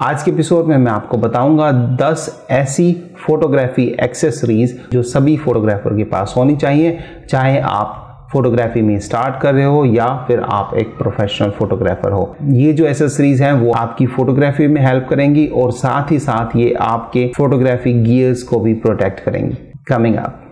आज के एपिसोड में मैं आपको बताऊँगा 10 ऐसी फोटोग्राफी एक्सेसरीज जो सभी फोटोग्राफर के पास होनी चाहिए। चाहे आप फोटोग्राफी में स्टार्ट कर रहे हो या फिर आप एक प्रोफेशनल फोटोग्राफर हो। ये जो एसेसरीज हैं, वो आपकी फोटोग्राफी में हेल्प करेंगी और साथ ही साथ ये आपके फोटोग्राफी गियर्स को भी प्रोटेक्ट करेंगी। कमिंग अप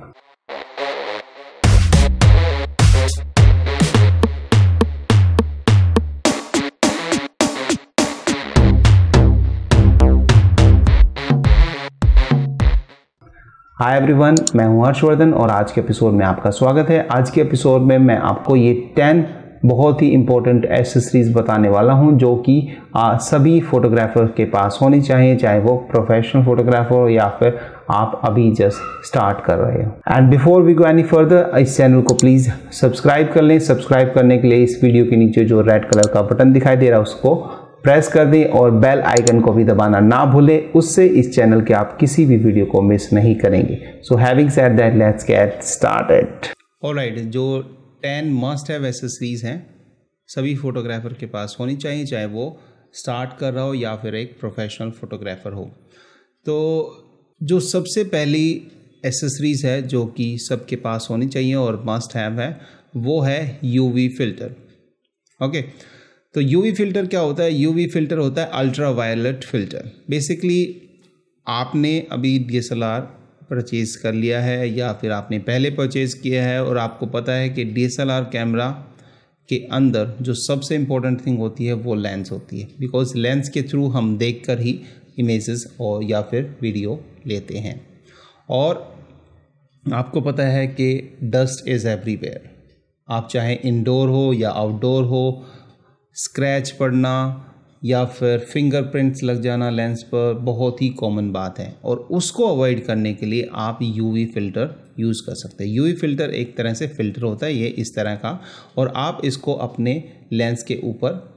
हाय एवरीवन मैं हूँ हर्षवर्धन और आज के एपिसोड में आपका स्वागत है। आज के एपिसोड में मैं आपको ये टेन बहुत ही इंपॉर्टेंट एसेसरीज बताने वाला हूँ, जो कि सभी फोटोग्राफर के पास होनी चाहिए, चाहे वो प्रोफेशनल फोटोग्राफर हो या फिर आप अभी जस्ट स्टार्ट कर रहे हो। And before we go any further इस चैनल को प्लीज़ सब्सक्राइब कर लें। सब्सक्राइब करने के लिए इस वीडियो के नीचे जो रेड कलर का बटन दिखाई दे रहा है, उसको प्रेस कर दें और बेल आइकन को भी दबाना ना भूलें। उससे इस चैनल के आप किसी भी वीडियो को मिस नहीं करेंगे। So having said that let's get started alright जो टेन मस्ट हैव एसेसरीज हैं, सभी फोटोग्राफर के पास होनी चाहिए, चाहे वो स्टार्ट कर रहा हो या फिर एक प्रोफेशनल फोटोग्राफर हो। तो जो सबसे पहली एसेसरीज है, जो कि सबके पास होनी चाहिए और मस्ट हैव है, वो है यूवी फ़िल्टर ओके okay. तो यूवी फ़िल्टर क्या होता है? यूवी फ़िल्टर होता है अल्ट्रा वायलेट फ़िल्टर बेसिकली आपने अभी D S L R purchase कर लिया है या फिर आपने पहले परचेज़ किया है और आपको पता है कि D S L R camera के अंदर जो सबसे इम्पोर्टेंट थिंग होती है वो लेंस होती है. बिकॉज़ लेंस के थ्रू हम देख कर ही इमेजेस और या फिर वीडियो लेते हैं. और आपको पता है कि डस्ट इज़ एवरीवेयर आप चाहे इंडोर हो या आउटडोर हो स्क्रैच पड़ना या फिर फिंगरप्रिंट्स लग जाना लेंस पर बहुत ही कॉमन बात है और उसको अवॉइड करने के लिए आप यूवी फ़िल्टर यूज़ कर सकते हैं। यूवी फ़िल्टर एक तरह से फ़िल्टर होता है, ये इस तरह का। और आप इसको अपने लेंस के ऊपर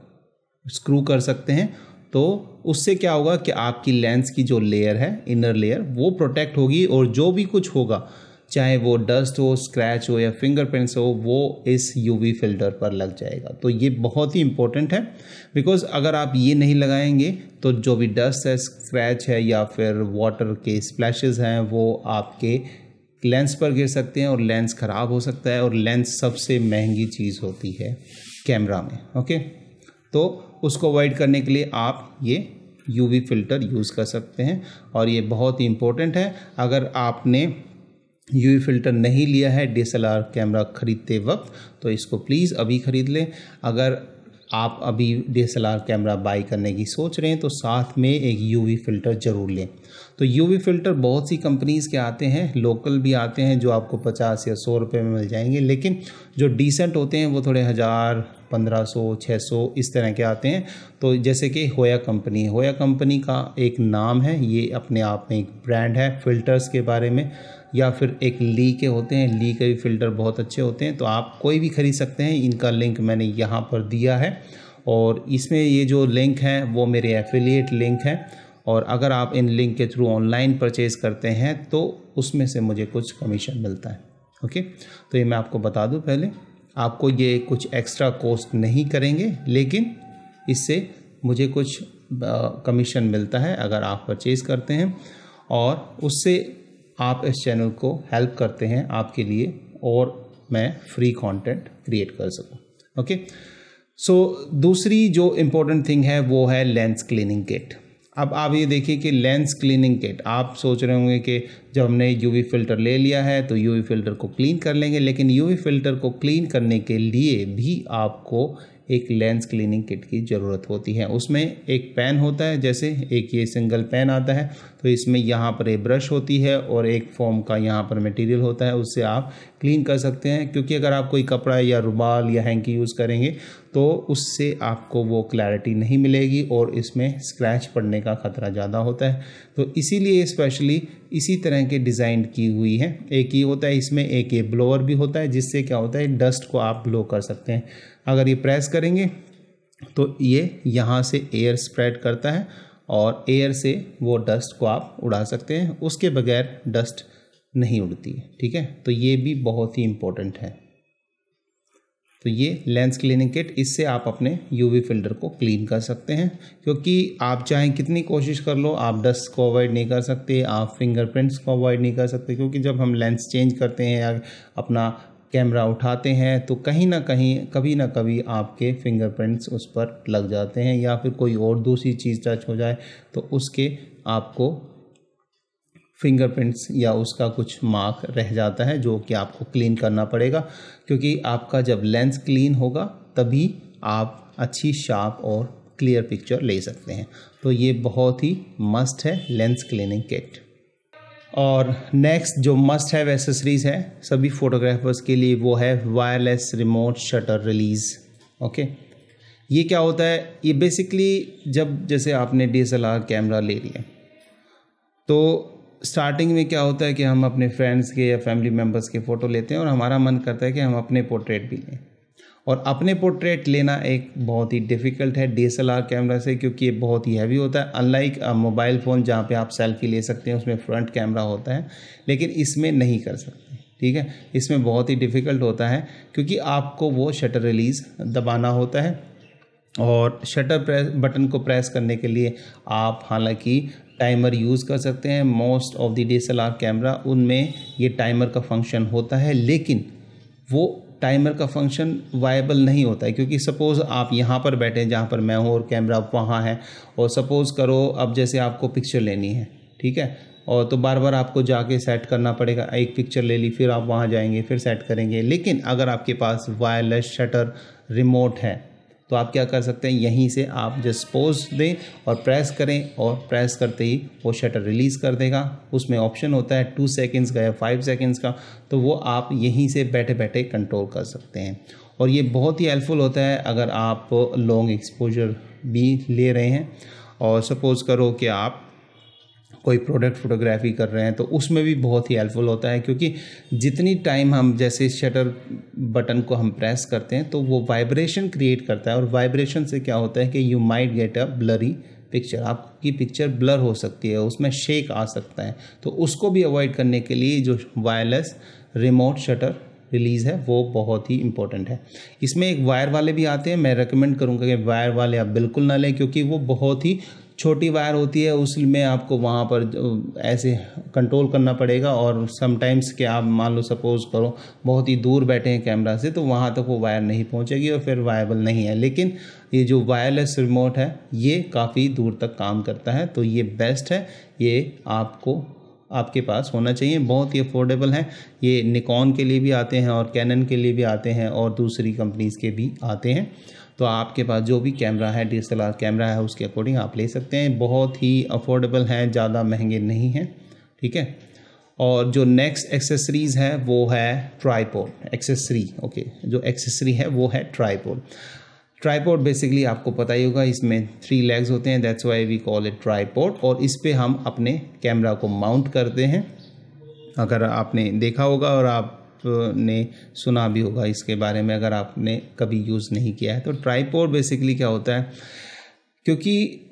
स्क्रू कर सकते हैं। तो उससे क्या होगा कि आपकी लेंस की जो लेयर है, इनर लेयर, वो प्रोटेक्ट होगी और जो भी कुछ होगा चाहे वो डस्ट हो स्क्रैच हो या फिंगरप्रिंट्स हो, वो इस यूवी फ़िल्टर पर लग जाएगा। तो ये बहुत ही इंपॉर्टेंट है बिकॉज़ अगर आप ये नहीं लगाएँगे तो जो भी डस्ट है स्क्रैच है या फिर वाटर के स्प्लैशेस हैं, वो आपके लेंस पर गिर सकते हैं और लेंस ख़राब हो सकता है और लेंस सबसे महँगी चीज़ होती है कैमरा में ओके तो उसको अवॉइड करने के लिए आप ये यूवी फ़िल्टर यूज़ कर सकते हैं और ये बहुत ही इम्पोर्टेंट है। अगर आपने यूवी फ़िल्टर नहीं लिया है डीएसएलआर कैमरा ख़रीदते वक्त तो इसको प्लीज़ अभी ख़रीद लें। अगर आप अभी डीएसएलआर कैमरा बाई करने की सोच रहे हैं तो साथ में एक यूवी फ़िल्टर ज़रूर लें। तो यूवी फ़िल्टर बहुत सी कंपनीज़ के आते हैं लोकल भी आते हैं, जो आपको पचास या सौ रुपये में मिल जाएँगे। लेकिन जो डिसेंट होते हैं, वो थोड़े हज़ार, पंद्रह सौ छः सौ, इस तरह के आते हैं। तो जैसे कि होया कंपनी होया कंपनी का एक नाम है, ये अपने आप में एक ब्रांड है फ़िल्टर्स के बारे में। या फिर एक ली के होते हैं, ली के भी फ़िल्टर बहुत अच्छे होते हैं तो आप कोई भी ख़रीद सकते हैं। इनका लिंक मैंने यहाँ पर दिया है और इसमें ये जो लिंक है, वो मेरे एफिलिएट लिंक है और अगर आप इन लिंक के थ्रू ऑनलाइन परचेज़ करते हैं तो उसमें से मुझे कुछ कमीशन मिलता है। ओके तो ये मैं आपको बता दूँ पहले। आपको ये कुछ एक्स्ट्रा कॉस्ट नहीं करेंगे, लेकिन इससे मुझे कुछ कमीशन मिलता है अगर आप परचेज़ करते हैं और उससे आप इस चैनल को हेल्प करते हैं आपके लिए और मैं फ्री कंटेंट क्रिएट कर सकूँ। ओके सो दूसरी जो इम्पोर्टेंट थिंग है, वो है लेंस क्लीनिंग किट अब आप ये देखिए कि लेंस क्लीनिंग किट आप सोच रहे होंगे कि जब हमने यूवी फ़िल्टर ले लिया है तो यूवी फ़िल्टर को क्लीन कर लेंगे, लेकिन यूवी फ़िल्टर को क्लीन करने के लिए भी आपको एक लेंस क्लीनिंग किट की ज़रूरत होती है। उसमें एक पेन होता है, जैसे एक ये सिंगल पेन आता है तो इसमें यहाँ पर एक ब्रश होती है और एक फॉर्म का यहाँ पर मटेरियल होता है। उससे आप क्लीन कर सकते हैं, क्योंकि अगर आप कोई कपड़ा या रुमाल या हैंकी यूज़ करेंगे तो उससे आपको वो क्लैरिटी नहीं मिलेगी और इसमें स्क्रैच पड़ने का ख़तरा ज़्यादा होता है। तो इसीलिए स्पेशली इसी तरह के डिज़ाइन की हुई है। एक ये होता है, इसमें एक ये ब्लोअर भी होता है, जिससे क्या होता है, डस्ट को आप ब्लो कर सकते हैं। अगर ये प्रेस करेंगे तो ये यहाँ से एयर स्प्रेड करता है और एयर से वो डस्ट को आप उड़ा सकते हैं। उसके बगैर डस्ट नहीं उड़ती है ठीक है? तो ये भी बहुत ही इम्पोर्टेंट है। तो ये लेंस क्लीनिंग किट इससे आप अपने यूवी फ़िल्टर को क्लीन कर सकते हैं, क्योंकि आप चाहें कितनी कोशिश कर लो, आप डस्ट को अवॉइड नहीं कर सकते, आप फिंगरप्रिंट्स को अवॉइड नहीं कर सकते, क्योंकि जब हम लेंस चेंज करते हैं या अपना कैमरा उठाते हैं तो कहीं ना कहीं, कभी ना कभी आपके फिंगरप्रिंट्स उस पर लग जाते हैं या फिर कोई और दूसरी चीज़ टच हो जाए तो उसके आपको फिंगरप्रिंट्स या उसका कुछ मार्क रह जाता है जो कि आपको क्लीन करना पड़ेगा। क्योंकि आपका जब लेंस क्लीन होगा, तभी आप अच्छी शार्प और क्लियर पिक्चर ले सकते हैं। तो ये बहुत ही मस्ट है लेंस क्लीनिंग किट और नेक्स्ट जो मस्ट है एसेसरीज है, सभी फोटोग्राफर्स के लिए वो है wireless remote shutter release okay ये क्या होता है? ये बेसिकली जब जैसे आपने डीएसएलआर कैमरा ले लिया तो स्टार्टिंग में क्या होता है कि हम अपने फ्रेंड्स के या फैमिली मेंबर्स के फ़ोटो लेते हैं और हमारा मन करता है कि हम अपने पोर्ट्रेट भी लें। और अपने पोर्ट्रेट लेना एक बहुत ही डिफ़िकल्ट है डीएसएलआर कैमरा से, क्योंकि ये बहुत ही हैवी होता है। अनलाइक मोबाइल फ़ोन जहाँ पे आप सेल्फी ले सकते हैं, उसमें फ्रंट कैमरा होता है, लेकिन इसमें नहीं कर सकते, ठीक है? इसमें बहुत ही डिफ़िकल्ट होता है, क्योंकि आपको वो शटर रिलीज़ दबाना होता है और शटर प्रेस बटन को प्रेस करने के लिए आप हालाँकि टाइमर यूज़ कर सकते हैं। Most of the D camera उनमें ये टाइमर का फ़ंक्शन होता है, लेकिन वो टाइमर का फ़ंक्शन वायबल नहीं होता है, क्योंकि सपोज़ आप यहाँ पर बैठे हैं, जहाँ पर मैं हूँ और कैमरा वहाँ है, और सपोज़ करो अब जैसे आपको पिक्चर लेनी है, ठीक है? और तो बार बार आपको जाके सेट करना पड़ेगा, एक पिक्चर ले ली, फिर आप वहाँ जाएँगे, फिर सेट करेंगे। लेकिन अगर आपके पास वायरलेस शटर रिमोट है तो आप क्या कर सकते हैं, यहीं से आप जस्ट पोज दें और प्रेस करें और प्रेस करते ही वो शटर रिलीज़ कर देगा। उसमें ऑप्शन होता है टू सेकेंड्स का या फाइव सेकेंड्स का तो वो आप यहीं से बैठे बैठे कंट्रोल कर सकते हैं। और ये बहुत ही हेल्पफुल होता है अगर आप लॉन्ग एक्सपोजर भी ले रहे हैं। और सपोज़ करो कि आप कोई प्रोडक्ट फोटोग्राफी कर रहे हैं तो उसमें भी बहुत ही हेल्पफुल होता है, क्योंकि जितनी टाइम हम जैसे शटर बटन को हम प्रेस करते हैं तो वो वाइब्रेशन क्रिएट करता है, और वाइब्रेशन से क्या होता है कि you might get a blurry picture आपकी पिक्चर ब्लर हो सकती है, उसमें शेक आ सकता है। तो उसको भी अवॉइड करने के लिए जो वायरलेस रिमोट शटर रिलीज़ है, वो बहुत ही इंपॉर्टेंट है। इसमें एक वायर वाले भी आते हैं, मैं रेकमेंड करूँगा कि वायर वाले आप बिल्कुल ना लें, क्योंकि वो बहुत ही छोटी वायर होती है, उसमें आपको वहाँ पर ऐसे कंट्रोल करना पड़ेगा और समटाइम्स कि आप मान लो सपोज़ करो, बहुत ही दूर बैठे हैं कैमरा से तो वहाँ तक वो वायर नहीं पहुँचेगी और फिर वायबल नहीं है। लेकिन ये जो वायरलेस रिमोट है, ये काफ़ी दूर तक काम करता है तो ये बेस्ट है। ये आपको, आपके पास होना चाहिए, बहुत ही अफोर्डेबल हैं। ये निकॉन के लिए भी आते हैं और कैनन के लिए भी आते हैं और दूसरी कंपनीज़ के भी आते हैं। तो आपके पास जो भी कैमरा है डी कैमरा है, उसके अकॉर्डिंग आप ले सकते हैं। बहुत ही अफोर्डेबल हैं, ज़्यादा महँगे नहीं हैं, ठीक है? और जो नेक्स्ट एक्सेसरीज़ है, वो है ट्राईपोर्ड एक्सेसरी ओके जो एक्सेसरी है, वो है ट्राईपोर्ड ट्राईपोर्ड बेसिकली आपको पता ही होगा, इसमें थ्री लेग्स होते हैं that's why we call it tripod और इस पर हम अपने कैमरा को माउंट करते हैं। अगर आपने देखा होगा और आप ने सुना भी होगा इसके बारे में, अगर आपने कभी यूज़ नहीं किया है। तो ट्राईपोर्ड बेसिकली क्या होता है? क्योंकि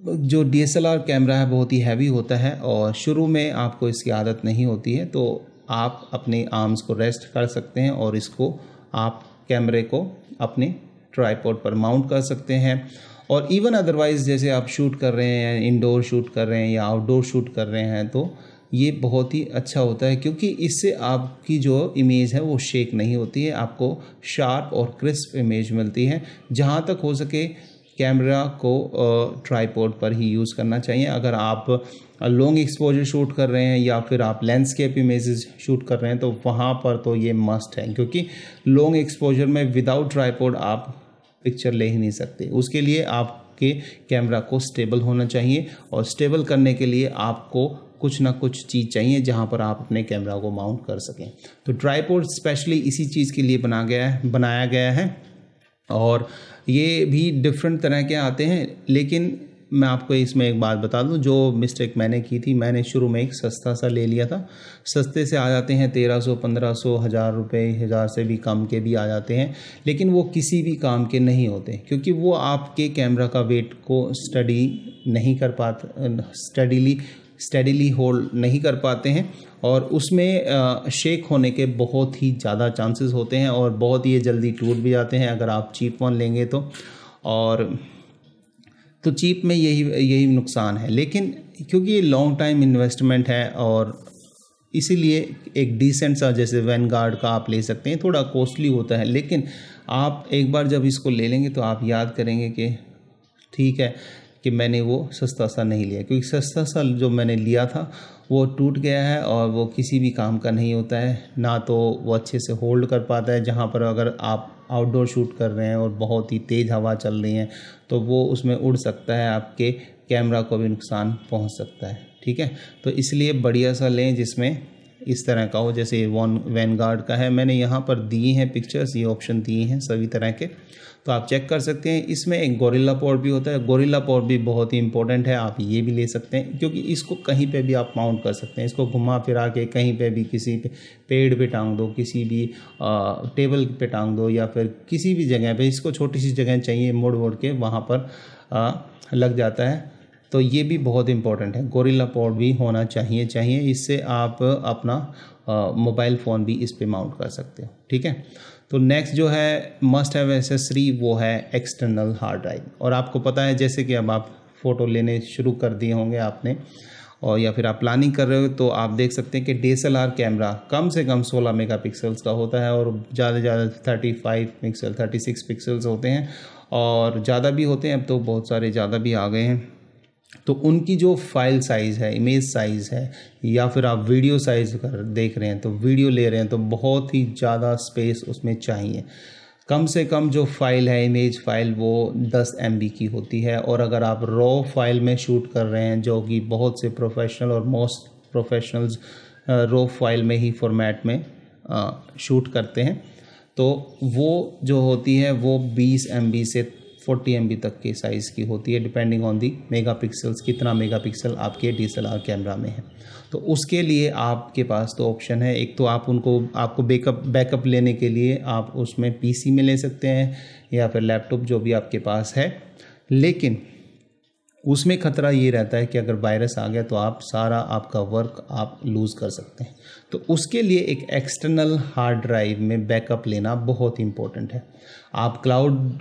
जो डीएसएलआर कैमरा है, बहुत ही हैवी होता है और शुरू में आपको इसकी आदत नहीं होती है तो आप अपने आर्म्स को रेस्ट कर सकते हैं और इसको आप कैमरे को अपने ट्राईपोर्ड पर माउंट कर सकते हैं। और इवन अदरवाइज़ जैसे आप शूट कर रहे हैं इंडोर शूट कर रहे हैं या आउटडोर शूट कर रहे हैं तो ये बहुत ही अच्छा होता है, क्योंकि इससे आपकी जो इमेज है वो शेक नहीं होती है, आपको शार्प और क्रिस्प इमेज मिलती है। जहाँ तक हो सके कैमरा को ट्राईपोर्ड पर ही यूज़ करना चाहिए। अगर आप लॉन्ग एक्सपोजर शूट कर रहे हैं या फिर आप लैंडस्केप इमेजेस शूट कर रहे हैं तो वहाँ पर तो ये मस्ट है, क्योंकि लॉन्ग एक्सपोजर में विदाउट ट्राईपोर्ड आप पिक्चर ले ही नहीं सकते। उसके लिए आपके कैमरा को स्टेबल होना चाहिए और स्टेबल करने के लिए आपको कुछ ना कुछ चीज़ चाहिए जहाँ पर आप अपने कैमरा को माउंट कर सकें। तो ट्राईपोर्ड स्पेशली इसी चीज़ के लिए बना गया है, बनाया गया है और ये भी डिफरेंट तरह के आते हैं, लेकिन मैं आपको इसमें एक बात बता दूँ, जो मिस्टेक मैंने की थी, मैंने शुरू में एक सस्ता सा ले लिया था। सस्ते से आ जाते हैं तेरह सौ, पंद्रह सौ, हज़ार रुपये हज़ार से भी कम के भी आ जाते हैं, लेकिन वो किसी भी काम के नहीं होते, क्योंकि वो आपके कैमरा का वेट को स्टडी नहीं कर पाते स्टडीली स्टडीली होल्ड नहीं कर पाते हैं, और उसमें शेक होने के बहुत ही ज़्यादा चांसेस होते हैं, और बहुत ही जल्दी टूट भी जाते हैं, अगर आप चीप फ़ोन लेंगे तो। और तो चीप में यही यही नुकसान है। लेकिन क्योंकि ये लॉन्ग टाइम इन्वेस्टमेंट है और इसीलिए एक डिसेंट सा जैसे वैन गार्ड का आप ले सकते हैं, थोड़ा कॉस्टली होता है। लेकिन आप एक बार जब इसको ले लेंगे तो आप याद करेंगे कि ठीक है कि मैंने वो सस्ता सा नहीं लिया। क्योंकि सस्ता सा जो मैंने लिया था, वो टूट गया है और वो किसी भी काम का नहीं होता है। ना तो वो अच्छे से होल्ड कर पाता है, जहाँ पर अगर आप आउटडोर शूट कर रहे हैं और बहुत ही तेज़ हवा चल रही है तो वो उसमें उड़ सकता है, आपके कैमरा को भी नुकसान पहुँच सकता है। ठीक है? तो इसलिए बढ़िया सा लें जिसमें इस तरह का हो। जैसे वन वैन का है। मैंने यहाँ पर दिए हैं पिक्चर्स ये ऑप्शन दिए हैं सभी तरह के। तो आप चेक कर सकते हैं। इसमें एक गोरिल्ला पोर्ट भी होता है। गोरिल्ला पॉड भी बहुत ही इंपॉर्टेंट है। आप ये भी ले सकते हैं क्योंकि इसको कहीं पे भी आप माउंट कर सकते हैं। इसको घुमा फिरा के कहीं पे भी किसी पे पेड़ पे टांग दो किसी भी आ, टेबल पे टांग दो या फिर किसी भी जगह पे। इसको छोटी सी जगह चाहिए मोड़ मोड़ के वहाँ पर आ, लग जाता है। तो ये भी बहुत इंपॉर्टेंट है। गोरिल्ला पोर्ट भी होना चाहिए चाहिए। इससे आप अपना मोबाइल फ़ोन भी इस पर माउंट कर सकते हो। ठीक है? तो नेक्स्ट जो है मस्ट हैव एसेसरी वो है एक्सटर्नल हार्ड ड्राइव और आपको पता है, जैसे कि अब आप फ़ोटो लेने शुरू कर दिए होंगे आपने, और या फिर आप प्लानिंग कर रहे हो तो आप देख सकते हैं कि डीएसएलआर कैमरा कम से कम 16 मेगापिक्सल्स का होता है, और ज़्यादा से ज़्यादा 35 पिक्सल 36 पिक्सल्स होते हैं, और ज़्यादा भी होते हैं, अब तो बहुत सारे ज़्यादा भी आ गए हैं। तो उनकी जो फ़ाइल साइज़ है इमेज साइज़ है, या फिर आप वीडियो साइज़ कर, देख रहे हैं तो वीडियो ले रहे हैं तो बहुत ही ज़्यादा स्पेस उसमें चाहिए। कम से कम जो फ़ाइल है इमेज फ़ाइल वो 10 एमबी की होती है। और अगर आप रॉ फ़ाइल में शूट कर रहे हैं, जो कि बहुत से प्रोफेशनल और मोस्ट प्रोफेशनल्स रॉ फ़ाइल में ही फॉर्मेट में शूट करते हैं तो वो जो होती है, वो 20 एम से फोर्टी एम तक के साइज़ की होती है depending on the mega pixels कितना मेगा पिक्सल आपके डीएसएलआर कैमरा में है। तो उसके लिए आपके पास तो ऑप्शन है। एक तो आप उनको, आपको बैकअप बैकअप लेने के लिए आप उसमें पीसी में ले सकते हैं या फिर लैपटॉप जो भी आपके पास है। लेकिन उसमें ख़तरा ये रहता है कि अगर वायरस आ गया तो आप सारा आपका वर्क आप लूज़ कर सकते हैं। तो उसके लिए एक एक्सटर्नल हार्ड ड्राइव में बैकअप लेना बहुत इम्पोर्टेंट है। आप क्लाउड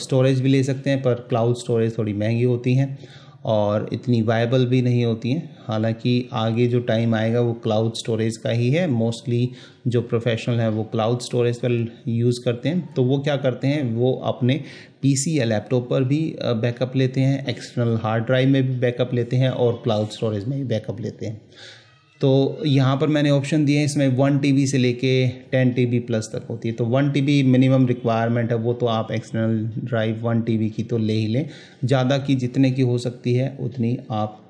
स्टोरेज भी ले सकते हैं, पर क्लाउड स्टोरेज थोड़ी महँगी होती हैं। और इतनी वायबल भी नहीं होती हैं। हालाँकि आगे जो टाइम आएगा वो क्लाउड स्टोरेज का ही है। मोस्टली जो प्रोफेशनल हैं वो क्लाउड स्टोरेज पर यूज़ करते हैं। तो वो क्या करते हैं? वो अपने पीसी या लैपटॉप पर भी बैकअप लेते हैं। एक्सटर्नल हार्ड ड्राइव में भी बैकअप लेते हैं और क्लाउड स्टोरेज में भी बैकअप लेते हैं। तो यहाँ पर मैंने ऑप्शन दिए इसमें वन टी से लेके टेन टी प्लस तक होती है। तो वन टी मिनिमम रिक्वायरमेंट है, वो तो आप एक्सटर्नल ड्राइव वन टी की तो ले ही लें। ज़्यादा की जितने की हो सकती है, उतनी आप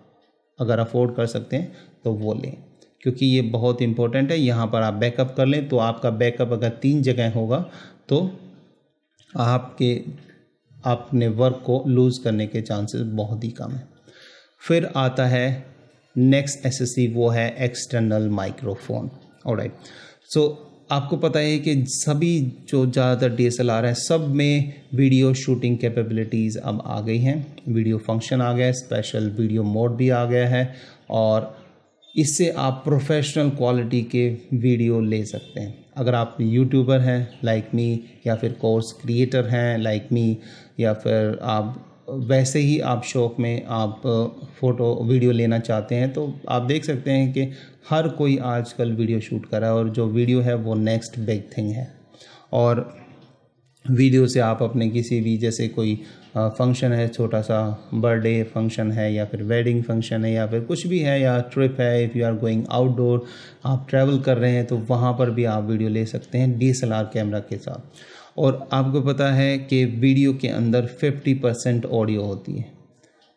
अगर अफोर्ड कर सकते हैं तो वो लें। क्योंकि ये बहुत इंपॉर्टेंट है, यहाँ पर आप बैकअप कर लें तो आपका बैकअप अगर तीन जगह होगा तो आपके, अपने वर्क को लूज़ करने के चांसेस बहुत ही कम है। फिर आता है नेक्स्ट एसेसरी वो है एक्सटर्नल माइक्रोफोन और राइट सो आपको पता है कि सभी जो ज़्यादातर डी एस एल आर है, सब में वीडियो शूटिंग कैपेबिलिटीज़ अब आ गई हैं। वीडियो फ़ंक्शन आ गया है स्पेशल वीडियो मोड भी आ गया है और इससे आप प्रोफेशनल क्वालिटी के वीडियो ले सकते हैं। अगर आप यूट्यूबर हैं लाइक मी या फिर कोर्स क्रिएटर हैं लाइक मी या फिर आप वैसे ही आप शौक में आप फ़ोटो, वीडियो लेना चाहते हैं तो आप देख सकते हैं कि हर कोई आजकल वीडियो शूट कर रहा है और जो वीडियो है वो नेक्स्ट बिग थिंग है। और वीडियो से आप अपने किसी भी, जैसे कोई फ़ंक्शन है छोटा सा बर्थडे फ़ंक्शन है या फिर वेडिंग फ़ंक्शन है या फिर कुछ भी है या ट्रिप है if you are going outdoor आप ट्रैवल कर रहे हैं तो वहाँ पर भी आप वीडियो ले सकते हैं डी कैमरा के साथ। और आपको पता है कि वीडियो के अंदर 50 परसेंट ऑडियो होती है।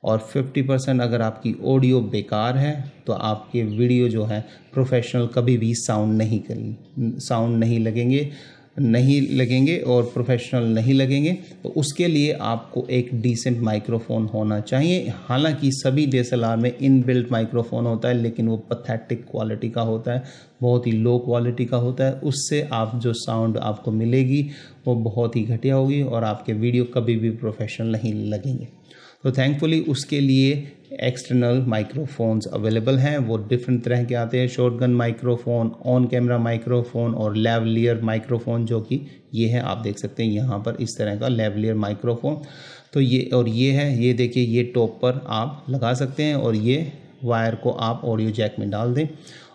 और 50 परसेंट अगर आपकी ऑडियो बेकार है तो आपके वीडियो जो है प्रोफेशनल कभी भी साउंड नहीं करेंगे साउंड नहीं लगेंगे। नहीं लगेंगे और प्रोफेशनल नहीं लगेंगे तो उसके लिए आपको एक डिसेंट माइक्रोफोन होना चाहिए। हालाँकि सभी डी में इन बिल्ट माइक्रोफोन होता है, लेकिन वो पथेटिक क्वालिटी का होता है, बहुत ही लो क्वालिटी का होता है। उससे आप जो साउंड आपको मिलेगी, वो बहुत ही घटिया होगी और आपके वीडियो कभी भी प्रोफेशनल नहीं लगेंगे। तो थैंकफुली उसके लिए एक्सटर्नल माइक्रोफोन्स अवेलेबल हैं, वो डिफरेंट तरह के आते हैं short gun microphone on camera microphone और लेवलियर माइक्रोफोन जो कि ये है, आप देख सकते हैं यहाँ पर इस तरह का लेवलियर माइक्रोफोन तो ये और ये है, ये देखिए, ये टॉप पर आप लगा सकते हैं और ये वायर को आप ऑडियो जैक में डाल दें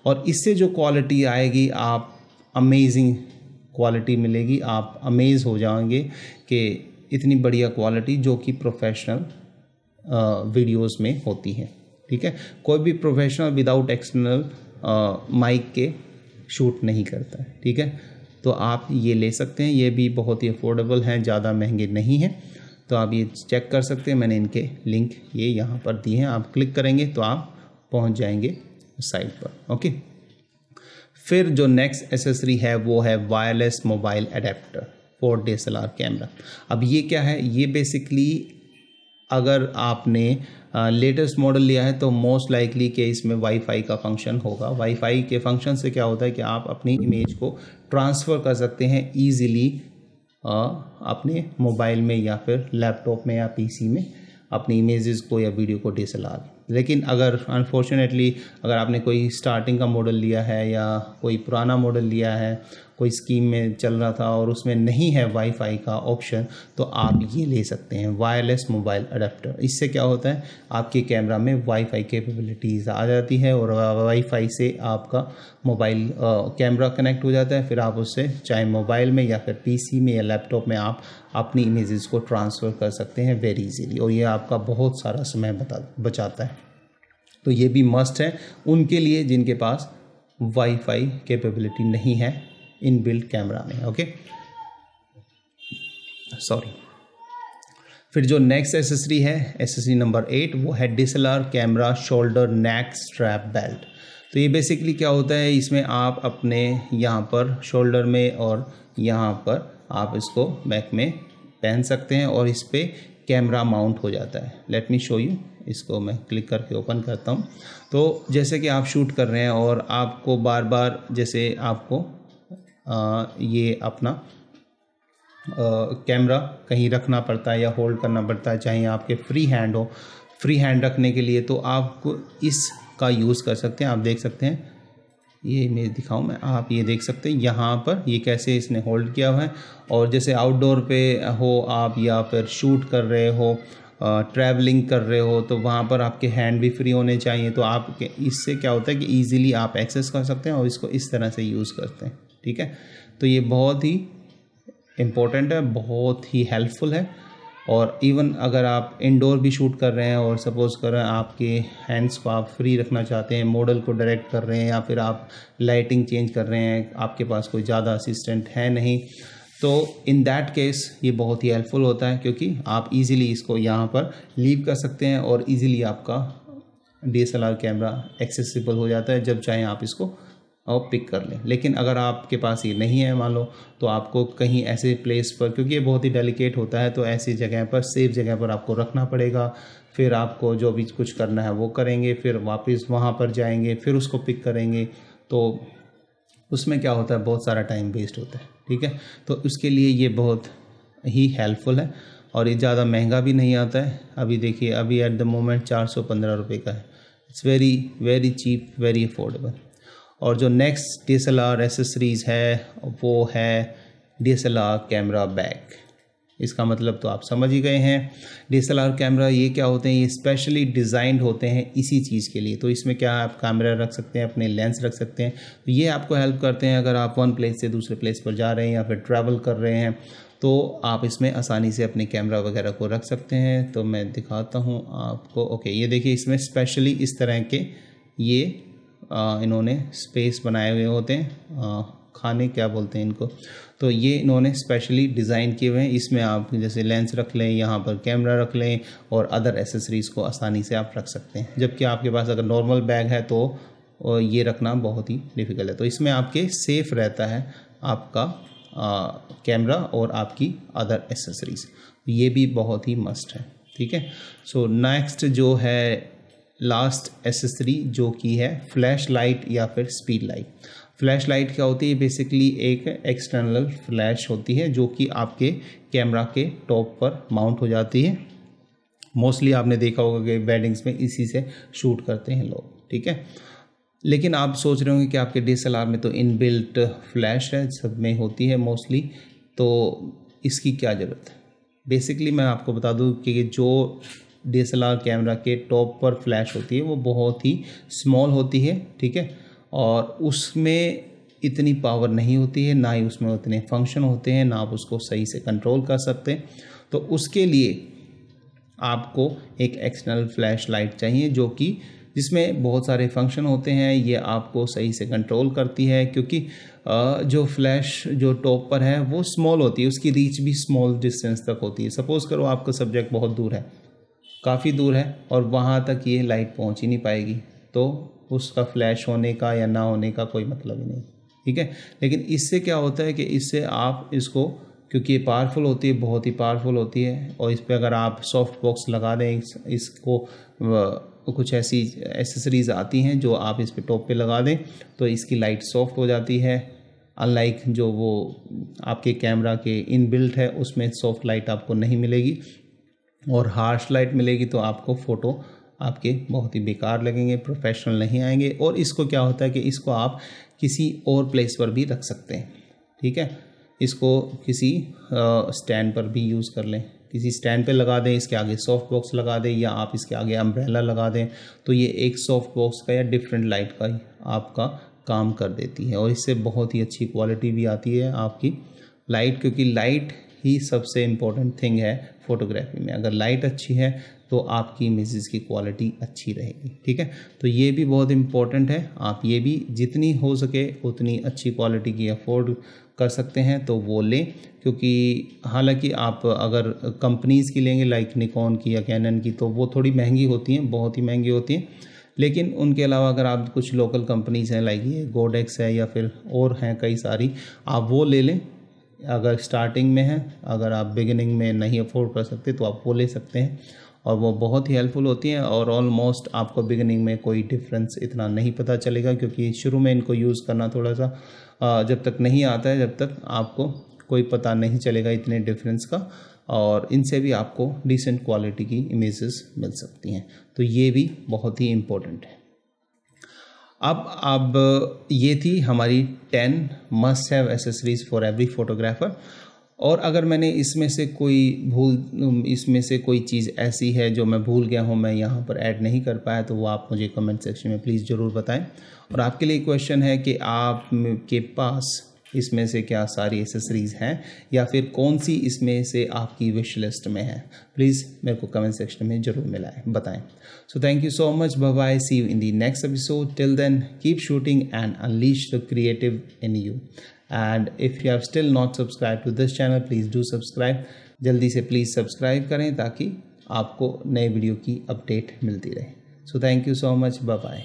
और इससे जो क्वालिटी आएगी, आप अमेजिंग क्वालिटी मिलेगी। आप अमेज़ हो जाएँगे कि इतनी बढ़िया क्वालिटी जो कि प्रोफेशनल वीडियोस में होती है, ठीक है? कोई भी प्रोफेशनल विदाउट एक्सटर्नल माइक के शूट नहीं करता है ठीक है? तो आप ये ले सकते हैं, ये भी बहुत ही अफोर्डेबल हैं, ज़्यादा महँगे नहीं हैं। तो आप ये चेक कर सकते हैं, मैंने इनके लिंक ये यहाँ पर दिए हैं, आप क्लिक करेंगे तो आप पहुँच जाएँगे साइट पर ओके फिर जो नेक्स्ट एसेसरी है, वो है wireless mobile adapter for D S camera अब ये क्या है? ये बेसिकली अगर आपने लेटेस्ट मॉडल लिया है तो मोस्ट लाइकली के इसमें वाईफाई का फ़ंक्शन होगा। वाईफाई के फ़ंक्शन से क्या होता है कि आप अपनी इमेज को ट्रांसफ़र कर सकते हैं ईज़िली अपने मोबाइल में या फिर लैपटॉप में या पीसी में, अपनी इमेज़ को या वीडियो को डी लेकिन अगर अनफॉर्चुनेटली अगर आपने कोई स्टार्टिंग का मॉडल लिया है या कोई पुराना मॉडल लिया है, कोई स्कीम में चल रहा था और उसमें नहीं है वाईफाई का ऑप्शन तो आप ये ले सकते हैं वायरलेस मोबाइल अडेप्टर इससे क्या होता है? आपके कैमरा में वाईफाई कैपेबिलिटीज़ आ जाती है और वाईफाई से आपका मोबाइल कैमरा कनेक्ट हो जाता है। फिर आप उससे चाहे मोबाइल में या फिर पीसी में या लैपटॉप में आप अपनी इमेजेस को ट्रांसफ़र कर सकते हैं वेरी इजीली और ये आपका बहुत सारा समय बता, बचाता है। तो ये भी मस्ट है। उनके लिए जिनके पास वाईफाई कैपेबिलिटी नहीं है इन बिल्ड कैमरा में ओके सॉरी फिर जो नेक्स्ट एसेसरी है एसेसरी नंबर एट वो है DSLR camera shoulder neck strap belt तो ये बेसिकली क्या होता है, इसमें आप अपने यहाँ पर शोल्डर में और यहाँ पर आप इसको बैक में पहन सकते हैं और इस पर कैमरा माउंट हो जाता है। लेट मी शो यू इसको मैं क्लिक करके ओपन करता हूँ। तो जैसे कि आप शूट कर रहे हैं और आपको बार बार जैसे आपको आ, ये अपना कैमरा कहीं रखना पड़ता है या होल्ड करना पड़ता है चाहे आपके फ्री हैंड हो फ्री हैंड रखने के लिए तो आपको इसका यूज़ कर सकते हैं। आप देख सकते हैं ये इमेज दिखाऊँ मैं आप ये देख सकते हैं यहाँ पर ये कैसे इसने होल्ड किया हुआ है। और जैसे आउटडोर पे हो आप या फिर शूट कर रहे हो ट्रैवलिंग कर रहे हो तो वहाँ पर आपके हैंड भी फ्री होने चाहिए तो आप इससे क्या होता है कि ईज़िली आप एक्सेस कर सकते हैं और इसको इस तरह से यूज़ करते हैं, ठीक है? तो ये बहुत ही इम्पोर्टेंट है, बहुत ही हेल्पफुल है और इवन अगर आप इंडोर भी शूट कर रहे हैं और सपोज़ कर आपके हैंड्स को आप फ्री रखना चाहते हैं मॉडल को डायरेक्ट कर रहे हैं या फिर आप लाइटिंग चेंज कर रहे हैं, आपके पास कोई ज़्यादा असिस्टेंट है नहीं तो इन दैट केस ये बहुत ही हेल्पफुल होता है क्योंकि आप इजीली इसको यहाँ पर लीव कर सकते हैं और इजीली आपका डीएसएलआर कैमरा एक्सेसिबल हो जाता है जब चाहें आप इसको और पिक कर लें। लेकिन अगर आपके पास ये नहीं है, मान लो तो आपको कहीं ऐसे प्लेस पर, क्योंकि ये बहुत ही डेलिकेट होता है तो ऐसी जगह पर सेफ़ जगह पर आपको रखना पड़ेगा। फिर आपको जो भी कुछ करना है वो करेंगे, फिर वापस वहाँ पर जाएँगे, फिर उसको पिक करेंगे। तो उसमें क्या होता है, बहुत सारा टाइम वेस्ट होता है। ठीक है? तो उसके लिए ये बहुत ही हेल्पफुल है। और ये ज़्यादा महँगा भी नहीं आता है। अभी देखिए, अभी एट द मोमेंट चार सौ पंद्रह रुपये का है। It's very very cheap very affordable और जो next D S L R accessories है, वो है D S L R camera bag इसका मतलब तो आप समझ ही गए हैं। D S L R camera ये क्या होते हैं? ये स्पेशली डिज़ाइंड होते हैं इसी चीज़ के लिए। तो इसमें क्या आप कैमरा रख सकते हैं? अपने लेंस रख सकते हैं। तो ये आपको हेल्प करते हैं अगर आप वन प्लेस से दूसरे प्लेस पर जा रहे हैं या फिर ट्रैवल कर रहे हैं तो आप इसमें आसानी से अपने कैमरा वगैरह को रख सकते हैं। तो मैं दिखाता हूँ आपको। ओके ये देखिए इसमें स्पेशली इस तरह के ये इन्होंने स्पेस बनाए हुए होते हैं। खाने क्या बोलते हैं इनको? तो ये इन्होंने स्पेशली डिज़ाइन किए हुए हैं। इसमें आप जैसे लेंस रख लें, यहाँ पर कैमरा रख लें और अदर एसेसरीज़ को आसानी से आप रख सकते हैं। जबकि आपके पास अगर नॉर्मल बैग है तो ये रखना बहुत ही डिफ़िकल्ट है। तो इसमें आपके सेफ़ रहता है आपका कैमरा और आपकी अदर एसेसरीज़ ये भी बहुत ही मस्ट है, ठीक है? सो नेक्स्ट जो है लास्ट एसेसरी जो कि है फ्लैश लाइट या फिर स्पीड लाइट फ्लैश लाइट क्या होती है? बेसिकली एक एक्सटर्नल फ्लैश होती है, जो कि आपके कैमरा के टॉप पर माउंट हो जाती है। मोस्टली आपने देखा होगा कि वेडिंग्स में इसी से शूट करते हैं लोग, ठीक है? लेकिन आप सोच रहे होंगे कि आपके डीएसएलआर में तो इनबिल्ट फ्लैश है, सब में होती है मोस्टली तो इसकी क्या ज़रूरत है? बेसिकली मैं आपको बता दूँ कि जो डीएसएलआर कैमरा के टॉप पर फ्लैश होती है, वो बहुत ही स्मॉल होती है, ठीक है? और उसमें इतनी पावर नहीं होती है, ना ही उसमें उतने फ़ंक्शन होते हैं, ना आप उसको सही से कंट्रोल कर सकते हैं। तो उसके लिए आपको एक एक्सटर्नल फ्लैश लाइट चाहिए जो कि जिसमें बहुत सारे फ़ंक्शन होते हैं, ये आपको सही से कंट्रोल करती है। क्योंकि जो फ्लैश जो टॉप पर है, वो स्मॉल होती है, उसकी रीच भी स्मॉल डिस्टेंस तक होती है। सपोज़ करो आपका सब्जेक्ट बहुत दूर है, काफ़ी दूर है, और वहाँ तक ये लाइट पहुँच ही नहीं पाएगी। तो उसका फ्लैश होने का या ना होने का कोई मतलब ही नहीं। ठीक है? लेकिन इससे क्या होता है कि इससे आप इसको क्योंकि ये पावरफुल होती है बहुत ही पावरफुल होती है और इस पर अगर आप सॉफ्ट बॉक्स लगा दें इस, इसको कुछ ऐसी एसेसरीज़ आती हैं जो आप इस पर टॉप पे लगा दें तो इसकी लाइट सॉफ्ट हो जाती है। अनलाइक जो वो आपके कैमरा के इन बिल्ट है उसमें सॉफ्ट लाइट आपको नहीं मिलेगी और हार्श लाइट मिलेगी तो आपको फ़ोटो आपके बहुत ही बेकार लगेंगे प्रोफेशनल नहीं आएँगे और इसको क्या होता है कि इसको आप किसी और प्लेस पर भी रख सकते हैं, ठीक है? इसको किसी स्टैंड पर भी यूज़ कर लें। किसी स्टैंड पे लगा दें, इसके आगे सॉफ्ट बॉक्स लगा दें या आप इसके आगे अम्ब्रेला लगा दें तो ये एक सॉफ्ट बॉक्स का या डिफरेंट लाइट का आपका काम कर देती है और इससे बहुत ही अच्छी क्वालिटी भी आती है आपकी लाइट क्योंकि लाइट ही सबसे इम्पोर्टेंट थिंग है फोटोग्राफी में। अगर लाइट अच्छी है तो आपकी इमेजेस की क्वालिटी अच्छी रहेगी, ठीक है? तो ये भी बहुत इम्पोर्टेंट है। आप ये भी जितनी हो सके उतनी अच्छी क्वालिटी की अफोर्ड कर सकते हैं तो वो लें। क्योंकि हालाँकि आप अगर कंपनीज़ की लेंगे लाइक निकॉन की या कैनन की तो वो थोड़ी महँगी होती हैं, बहुत ही महँगी होती हैं। लेकिन उनके अलावा अगर आप कुछ लोकल कंपनीज़ हैं लाइक ये गोडेक्स है या फिर और हैं कई सारी, आप वो ले लें। अगर स्टार्टिंग में है, अगर आप बिगिनिंग में नहीं अफोर्ड कर सकते तो आप वो ले सकते हैं। और वो बहुत ही हेल्पफुल होती हैं और ऑलमोस्ट आपको बिगिनिंग में कोई डिफरेंस इतना नहीं पता चलेगा, क्योंकि शुरू में इनको यूज़ करना थोड़ा सा जब तक नहीं आता है, जब तक आपको कोई पता नहीं चलेगा इतने डिफरेंस का, और इनसे भी आपको डिसेंट क्वालिटी की इमेजेस मिल सकती हैं। तो ये भी बहुत ही इम्पोर्टेंट है। अब अब ये थी हमारी ten must have accessories for every photographer और अगर मैंने इसमें से कोई भूल, इसमें से कोई चीज़ ऐसी है जो मैं भूल गया हूँ, मैं यहाँ पर ऐड नहीं कर पाया तो वो आप मुझे कमेंट सेक्शन में प्लीज़ ज़रूर बताएँ। और आपके लिए क्वेश्चन है कि आप के पास इसमें से क्या सारी एसेसरीज़ हैं, या फिर कौन सी इसमें से आपकी विश लिस्ट में है? प्लीज़ मेरे को कमेंट सेक्शन में ज़रूर मिलाएँ, बताएँ। So thank you so much bye see you in the next episode till then keep shooting and unleash the creative in you and if you have still not subscribe to this channel please do subscribe जल्दी से please subscribe करें ताकि आपको नए video की update मिलती रहे। So thank you so much bye